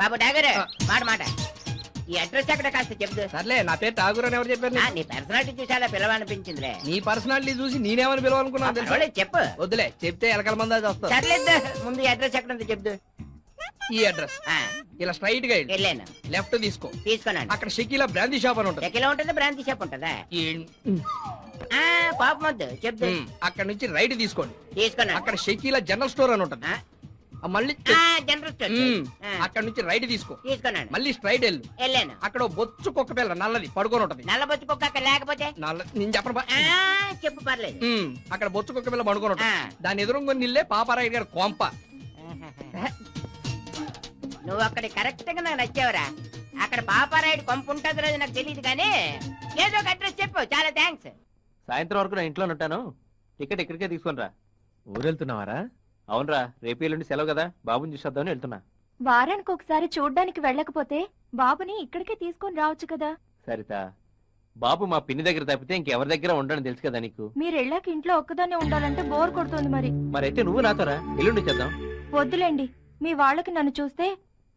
బాబు డాగర్. మాట మాట. ఈ అడ్రస్ ఎక్కడ కాస్త చెప్దు సర్లే నా పేరు ఠాగూర్ అని ఎవరు చెప్పారు ఆ? నీ పర్సనాలిటీ చూసి అలా పిలవనిపించిందిలే. నీ పర్సనాలిటీ చూసి నేనేమని పిలవాలనుకున్నాను తెలుసా? పర్వాలేదు, చెప్పు. వద్దులే చెప్తే ఎలకల మంది అది వస్తా సర్లేదు ముందు ఈ అడ్రస్ ఎక్కడ ఉందో ఈ అడ్రస్. ఆ, ఇలా స్ట్రైట్గా వెళ్ళు. వెళ్ళాను. లెఫ్ట్ తీసుకో. తీసుకున్నాను. అక్కడ షకీలా బ్రాందీ షాప్ అని ఉంటుంది. ఎక్కడ ఉంటుంది? బ్రాంతి షాప్ ఉంటుందా? ఈ- ఆ పాపం వద్దు. ఉమ్, అక్కడ నుంచి రైట్ తీసుకోండి. తీసుకున్నాను. అక్కడ షకీలా జనరల్ స్టోర్ అని ఉంటుంది. ఆ, ఆ, మళ్ళీ ఆ, జనరల్ స్టోర్ అక్కడ నుంచి రైట్ తీసుకో. తీసుకున్నాను. మళ్ళీ స్ట్రైట్ వెళ్ళు. వెళ్ళాను. అక్కడ ఓ బొచ్చు కుక్క పిల్ల నల్లది పడుకొని ఉంటది. నల్ల బొచ్చు కుక్క అక్కడ లేకపోతే? నల్ల నేను చెప్పను బా. ఆ, చెప్పు పర్లేదు. అక్కడ బొచ్చు కుక్క పిల్ల పడుకొని ఉంటది. ఆ. దాని ఎదురుగా నిల్లే పాపారాయుడు గారు కొంప. నువ్వు అక్కడ కరెక్ట్గా నాకు నచ్చావురా. అక్కడ పాపారాయుడు కొంప ఉంటుంది రోజు నాకు తెలియదు కానీ ఏదో ఒక అడ్రస్ చెప్పు. చాలా థ్యాంక్స్ సాయంత్రం వరకు నేను ఇంట్లో ఉంటాను. టికెట్ ఇక్కడికే తీసుకుని రా. ఊరెళ్తున్నావారా? అవునరా రేపు ఎల్లుండి సెలవు కదా. బాబుని చూసేద్దామని వెళ్తున్నా. వారానికి ఒకసారి చూడ్డానికి వెళ్ళకపోతే బాబుని ఇక్కడికే తీసుకొని రావచ్చు కదా. సరిత బాబు మా పిన్ని దగ్గర తప్పితే ఇంకెవరి దగ్గర ఉండని తెలుసు కదా నీకు? మీరు వెళ్ళాక ఇంట్లో ఒక్కదాన్నే ఉండాలంటే బోర్ కొడుతుంది మరి. మరైతే నువ్వు నాతోరా ఎల్లుండి చేద్దాం. వద్దులేండి మీ వాళ్ళకి నన్ను చూస్తే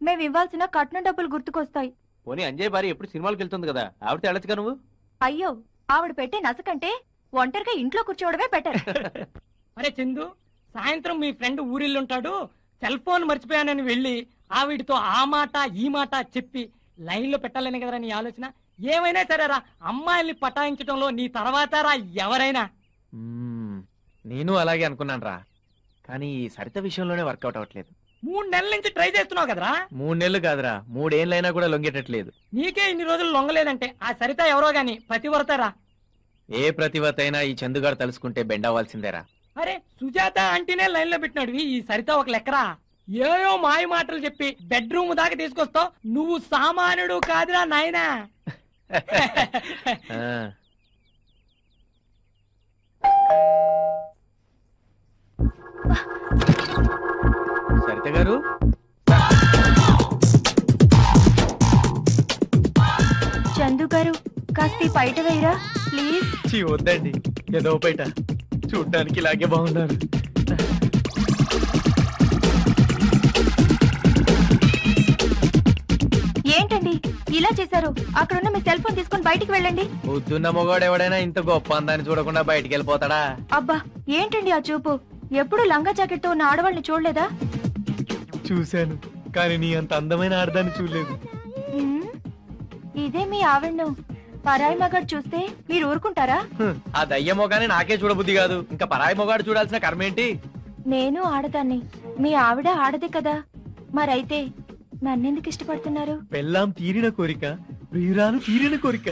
మేము ఇవ్వాల్సిన కట్నం డబ్బులు గుర్తుకొస్తాయి. పోనీ అంజయ్ భార్య ఎప్పుడు సినిమాలకు వెళ్తుంది కదా? ఆవిడతో వెళ్ళొచ్చుగా నువ్వు? అయ్యో ఆవిడ పెట్టే నసకంటే ఒంటరిగా ఇంట్లో కూర్చోవడమే బెటర్. అరే చందు సాయంత్రం మీ ఫ్రెండ్ ఊరిల్లుంటాడు సెల్ ఫోన్ మర్చిపోయానని వెళ్ళి ఆవిడతో ఆ మాట ఈ మాట చెప్పి లైన్లో పెట్టాలని కదరా నీ ఆలోచన? ఏమైనా సరేరా అమ్మాయిల్ని పటాయించడంలో నీ తర్వాత రా ఎవరైనా. నేను అలాగే అనుకున్నాను రా కానీ ఈ సరిత విషయంలోనే వర్కౌట్ అవ్వట్లేదు. మూడు నెలల నుంచి ట్రై చేస్తున్నావు కదరా? మూడు నెలలు కాదురా. మూడేళ్ళైనా కూడా లొంగేటట్లేదు. నీకే ఇన్ని రోజులు లొంగలేదంటే ఆ సరిత ఎవరో గాని పతివ్రతరా ఏ ప్రతివత అయినా ఈ చందుగాడు తలుసుకుంటే బెండవలసిందేరా అరే సుజాత అంటేనే లైన్లో పెట్టినాడు. ఈ సరిత ఒక లెక్కరా? ఏయో మాయ మాటలు చెప్పి బెడ్రూమ్ దాకా తీసుకొస్తావు. నువ్వు సామాన్యుడు కాదురా నాయనా. సరిత గారు? చందు గారు కాస్త ఈ బయట వేయరా ప్లీజ్? వద్దండి. ఏదో బయట. చూడ్డానికి ఇలాగే బాగున్నారు. ఏంటండి? ఇలా చేశారు. అక్కడున్న మీ సెల్ ఫోన్ తీసుకొని బయటికి వెళ్ళండి. పొద్దున్న మొగాడు ఎవడైనా ఇంత గొప్ప అందాన్ని చూడకుండా బయటికి వెళ్ళిపోతాడా? అబ్బా ఏంటండి ఆ చూపు? ఎప్పుడు లంగా జాకెట్తో ఉన్న ఆడవాళ్ళని చూడలేదా? చూశాను కానీ నీ అంత అందమైన ఆడదాన్ని చూడలేదు. ఇదే మీ ఆవిడ్ను. పరాయి మగాడు చూస్తే మీరు ఊరుకుంటారా? ఆ దయ్య మొగానే నాకే చూడబుద్ధి కాదు. ఇంకా పరాయి మొగాడు చూడాల్సిన కర్మేంటి నేను ఆడదాన్ని. మీ ఆవిడ ఆడదే కదా. మరైతే నన్నెందుకు ఇష్టపడుతున్నారు? పెళ్ళాం తీరిన కోరిక ప్రియురాలు తీరిన కోరిక.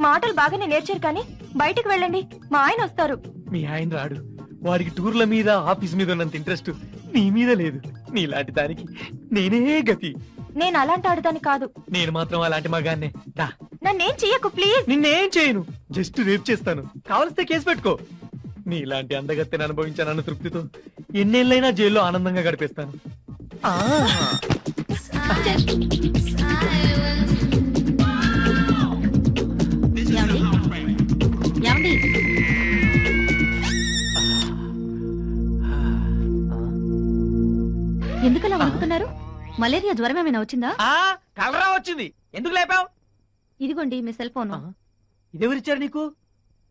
మాటలు బాగానే నేర్చారు కానీ బయటికి వెళ్ళండి. మా ఆయన వస్తారు. మీ ఆయన రాడు. వాడికి టూర్ల మీద ఆఫీస్ మీద ఉన్నంత ఇంట్రెస్ట్ నీ మీద లేదు. నీలాంటి దానికి నేనే గతి. నేను అలాంటి ఆడదాన్ని కాదు. నేను మాత్రం అలాంటి మగాన్నే. దా. నన్నేం చెయ్యకు ప్లీజ్ నిన్నేం చేయను. జస్ట్ రేప్ చేస్తాను. కావలిస్తే కేసు పెట్టుకో. నీలాంటి అందగత్తెని అనుభవించానన్న తృప్తితో ఎన్నేళ్ళైనా జైల్లో ఆనందంగా గడిపేస్తాను. ఆ. ఎందుకలా వణుకుతున్నారు? మలేరియా జ్వరం ఏమైనా వచ్చిందా? ఆ, కలరా వచ్చింది. ఎందుకు లేపావు? ఇదిగోండి మీ సెల్ ఫోన్. ఇదెవరిచ్చారు నీకు?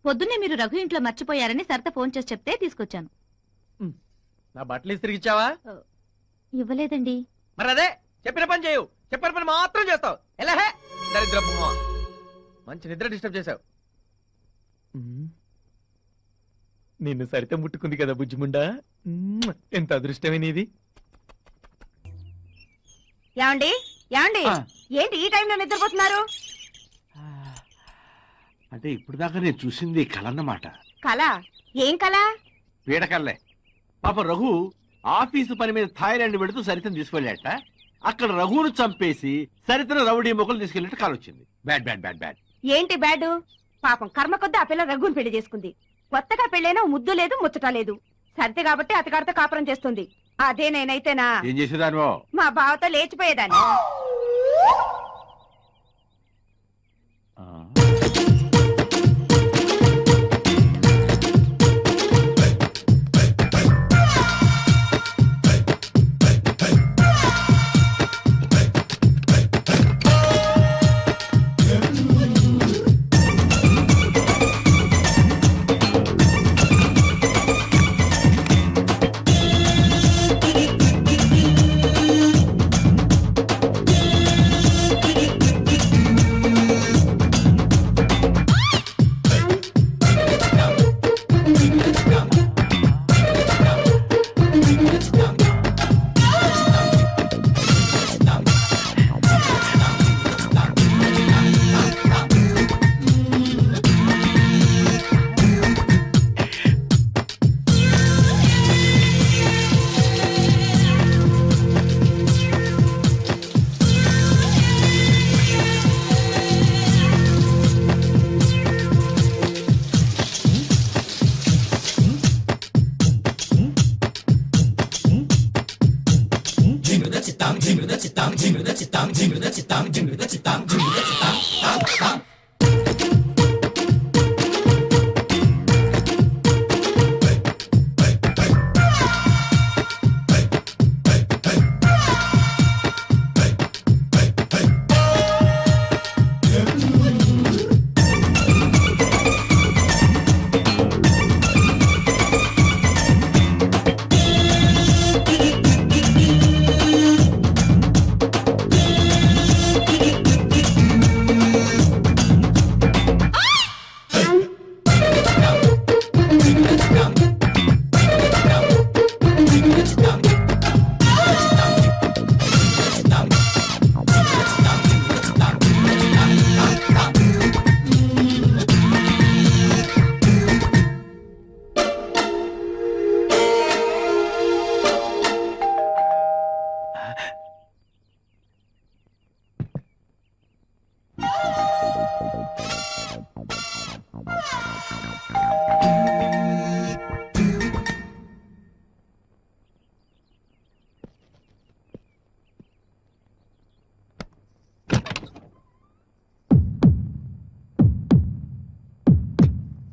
పొద్దున్నే మీరు రఘు ఇంట్లో మర్చిపోయారని సరిత ఫోన్ చేసి చెప్తే తీసుకొచ్చాను. నా బట్టలు ఇస్త్రికి ఇచ్చావా ఇవ్వలేదండి. మరి అదే చెప్పిన పని చేయవు చెప్పిన పని మాత్రం చేస్తావు. ఎలా హే? దరిద్ర. మంచి నిద్ర డిస్టర్బ్ చేశావు. నిన్ను సరిత ముట్టుకుంది కదా బుజ్జిముండా. ఎంత అదృష్టమే నీది. ఏమండి? ఏమండి. ఏంటి ఈ టైంలో నిద్రపోతున్నారు? అంటే ఇప్పుడు దాకా నేను చూసింది కలన్నమాట కళ ఏం కళ? పీడకల్లే పాప రఘు ఆఫీసు పని మీద థాయిలాండ్ పెడుతూ సరితను తీసుకెళ్ళాట అక్కడ రఘును చంపేసి సరితను రౌడీ మొక్కలు తీసుకెళ్ళినట్టు కాల్ వచ్చింది బ్యాడ్ బ్యాడ్ బ్యాడ్ బ్యాడ్. ఏంటి బ్యాడ్? పాపం కర్మ కొద్ది ఆ పిల్ల రఘుని పెళ్ళి చేసుకుంది. కొత్తగా పెళ్ళైనా ముద్దు లేదు ముచ్చట లేదు. సరితే కాబట్టి అతగాడితో కాపురం చేస్తుంది. అదే నేనైతేనా? ఏం చేసేదానివో? మా బావతో లేచిపోయేదాన్ని.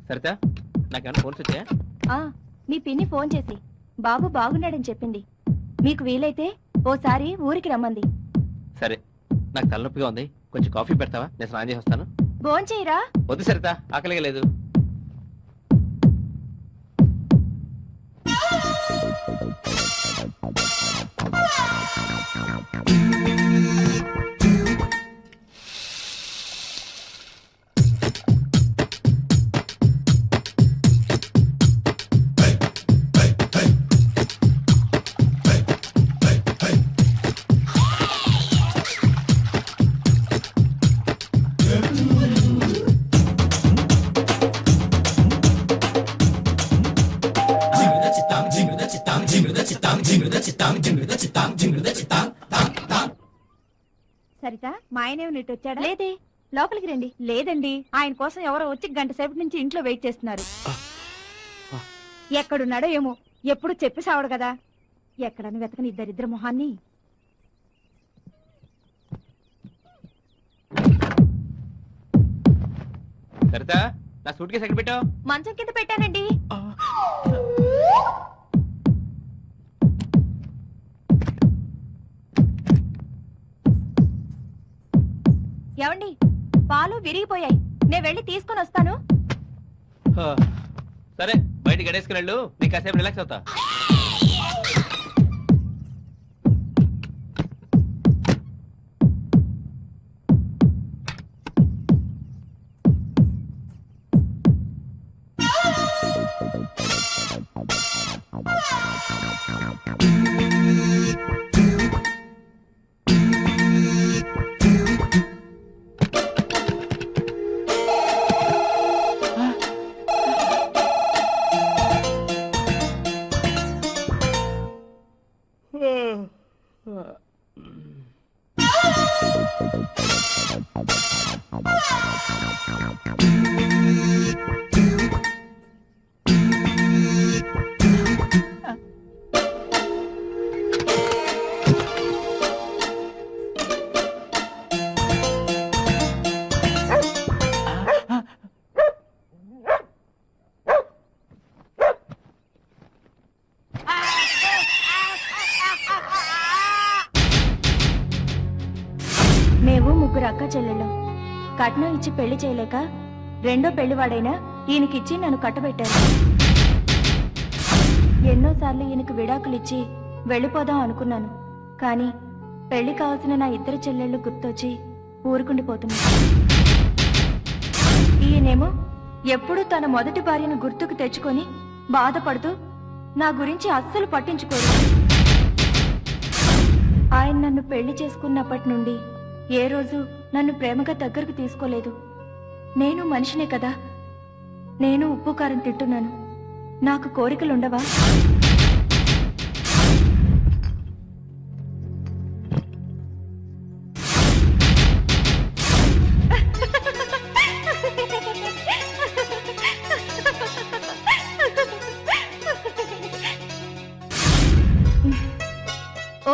సరితా నాకేమైనా ఫోన్స్ వచ్చాయా? ఆ మీ పిన్ని ఫోన్ చేసి బాబు బాగున్నాడని చెప్పింది. మీకు వీలైతే ఓసారి ఊరికి రమ్మంది. సరే నాకు తలనొప్పిగా ఉంది. కొంచెం కాఫీ పెడతావా? నేను స్నానం చేసి వస్తాను. భోంచేయరా. వద్దు సరితా ఆకలిగా లేదు. సరిత మా ఆయన నీటి వచ్చాడా? లేదే. లోపలికి రండి. లేదండి. ఆయన కోసం ఎవరో వచ్చి గంట సేపటి నుంచి ఇంట్లో వెయిట్ చేస్తున్నారు. ఎక్కడున్నాడో ఏమో ఎప్పుడు చెప్పి సావడు కదా. ఎక్కడని వెతకని ఇద్దరిద్దరు మొహాన్ని. సరితా నా సూట్ కేసు ఎక్కడ పెట్టావు? మంచం కింద పెట్టానండి. ఏమండి? పాలు విరిగిపోయాయి. నేను వెళ్ళి తీసుకొని వస్తాను. సరే బయట గడేసుకుని వెళ్ళు. నీకు కాసేపు రిలాక్స్ అవుతా. మేము ముగ్గురు అక్క చెల్లెళ్ళం. కట్నం ఇచ్చి పెళ్ళి చేయలేక రెండో పెళ్ళివాడైనా ఈయనకిచ్చి నన్ను కట్టబెట్టారు. ఎన్నోసార్లు ఈయనకు విడాకులిచ్చి వెళ్ళిపోదాం అనుకున్నాను. కానీ పెళ్ళి కావాల్సిన నా ఇద్దరు చెల్లెళ్ళు గుర్తొచ్చి ఊరుకుండిపోతున్నా ఈయనేమో ఎప్పుడూ తన మొదటి భార్యను గుర్తుకు తెచ్చుకొని బాధపడుతూ నా గురించి అస్సలు పట్టించుకోరు ఆయన నన్ను పెళ్ళి చేసుకున్నప్పటి నుండి ఏ రోజు నన్ను ప్రేమగా దగ్గరకు తీసుకోలేదు. నేను మనిషినే కదా. నేను ఉప్పు కారం తింటున్నాను. నాకు కోరికలుండవా?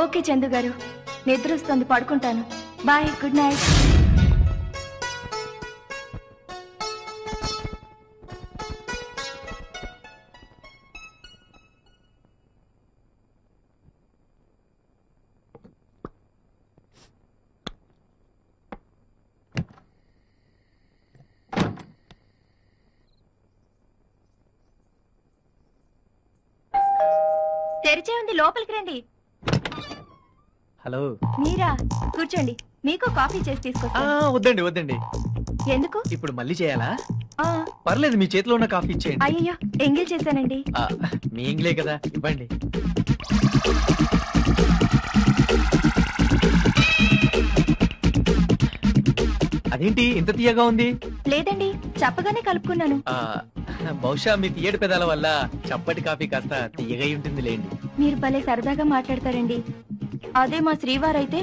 ఓకే చందు గారు నిద్ర వస్తుంది పడుకుంటాను. బాయ్ గుడ్ నైట్ తెరిచే ఉంది లోపలికి రండి. హలో. మీరా? కూర్చోండి. మీకు కాఫీ చేసి ఆ తీసుకొస్తా వద్దండి వద్దండి. ఎందుకు? ఇప్పుడు మళ్ళీ చేయాలా? పర్లేదు మీ చేతిలో ఉన్న కాఫీ ఇచ్చేయండి. అయ్యయ్యో ఎంగిల్ చేశానండి. ఆ, మీ ఇంగ్లే కదా ఇవ్వండి. అదేంటి ఇంత తీయగా ఉంది? లేదండి చెప్పగానే కలుపుకున్నాను. ఆ బహుశా మీ తీయటి పెదాల వల్ల చప్పటి కాఫీ కాస్త తీయగా ఉంటుంది లేండి మీరు భలే సరదాగా మాట్లాడతారండి. అదే మా శ్రీవారైతే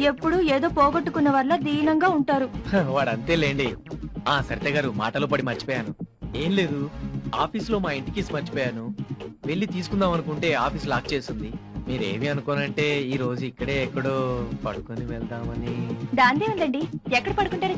ఎప్పుడు ఏదో పోగొట్టుకున్న వల్ల దీనంగా ఉంటారు. వాడు అంతే లేండి ఆ సరిత గారు మాటలో పడి మర్చిపోయాను. ఏం లేదు ఆఫీస్లో మా ఇంటికి మర్చిపోయాను. వెళ్ళి తీసుకుందాం అనుకుంటే ఆఫీస్ లాక్ చేస్తుంది మీరేమి అనుకోనంటే ఈ రోజు ఇక్కడే ఎక్కడో పడుకొని వెళ్దామని. దాందే ఉందండి. ఎక్కడ పడుకుంటారో